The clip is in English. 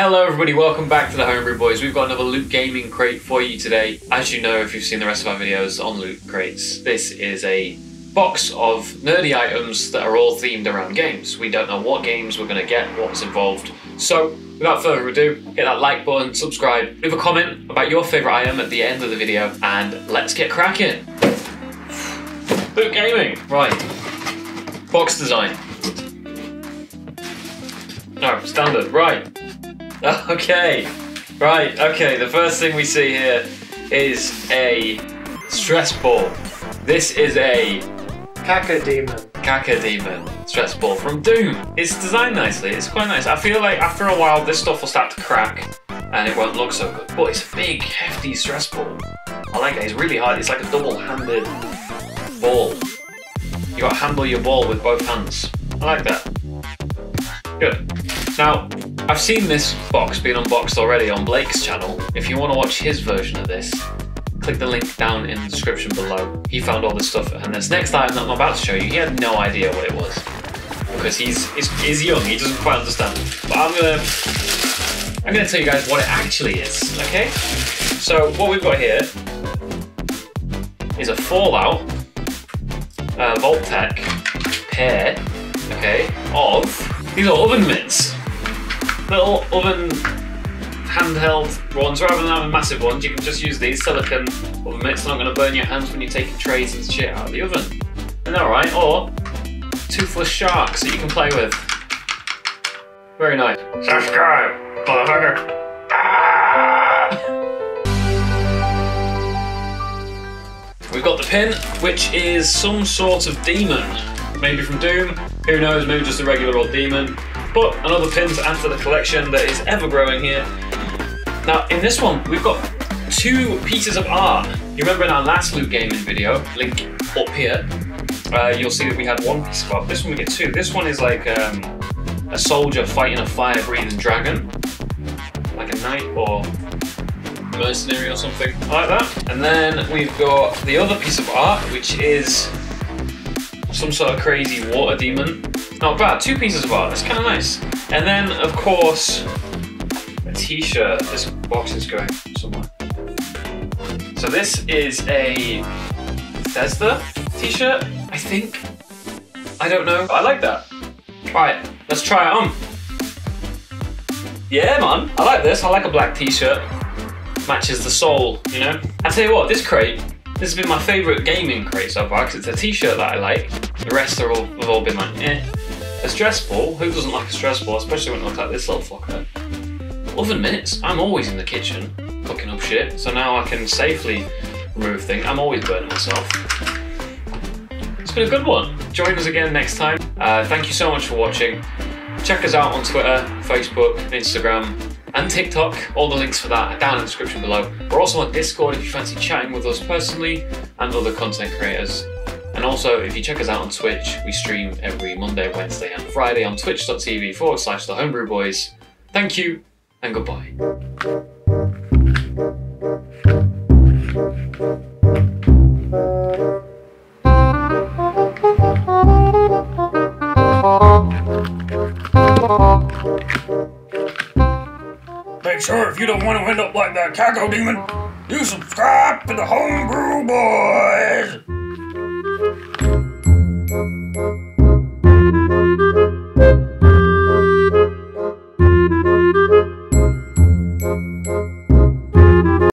Hello everybody, welcome back to the Homebrew Boys. We've got another Loot Gaming crate for you today. As you know, if you've seen the rest of our videos on Loot Crates, this is a box of nerdy items that are all themed around games. We don't know what games we're going to get, what's involved. So, without further ado, hit that like button, subscribe, leave a comment about your favourite item at the end of the video, and let's get cracking. Loot Gaming, right. Box design. No, standard, right. Okay, right, okay, the first thing we see here is a stress ball. This is a Cacodemon. Cacodemon stress ball from Doom. It's designed nicely, it's quite nice. I feel like after a while this stuff will start to crack and it won't look so good. But it's a big, hefty stress ball. I like it, it's really hard. It's like a double-handed ball. You gotta handle your ball with both hands. I like that. Good. Now, I've seen this box being unboxed already on Blake's channel. If you want to watch his version of this, click the link down in the description below. He found all this stuff, and this next item that I'm about to show you, he had no idea what it was. Because he's, he's, he's young, he doesn't quite understand. But I'm gonna, I'm gonna tell you guys what it actually is, okay? So, what we've got here is a Fallout uh, Vault-Tec pair, okay, of these are oven mitts. Little oven handheld ones, rather than having massive ones, you can just use these silicone oven mitts. Not going to burn your hands when you're taking trays and shit out of the oven. And they're alright, or toothless sharks that you can play with. Very nice. Subscribe, motherfucker. Ah! We've got the pin, which is some sort of demon. Maybe from Doom, who knows, maybe just a regular old demon. But another pin to add to the collection that is ever growing here. Now, in this one, we've got two pieces of art. You remember in our last Loot Gaming video, link up here, uh, you'll see that we had one piece of art. This one we get two. This one is like um, a soldier fighting a fire-breathing dragon. Like a knight or mercenary or something like that. And then we've got the other piece of art, which is some sort of crazy water demon. Not bad, two pieces of art, that's kind of nice. And then, of course, a t-shirt. This box is going somewhere. So this is a Bethesda t-shirt, I think. I don't know. I like that. Right, let's try it on. Yeah, man, I like this. I like a black t-shirt. Matches the soul, you know? I tell you what, this crate, this has been my favourite gaming crate so far because it's a t-shirt that I like. The rest are all, have all been like, eh. A stress ball? Who doesn't like a stress ball, especially when it looks like this little fucker? Oven mitts? I'm always in the kitchen cooking up shit, so now I can safely remove things. I'm always burning myself. It's been a good one. Join us again next time. Uh, thank you so much for watching. Check us out on Twitter, Facebook, Instagram, and TikTok. All the links for that are down in the description below. We're also on Discord if you fancy chatting with us personally and other content creators. And also, if you check us out on Twitch, we stream every Monday, Wednesday, and Friday on twitch.tv forward slash the Homebrew Boys. Thank you, and goodbye. Make sure if you don't want to end up like that Cacodemon, you subscribe to the Homebrew Boys! Música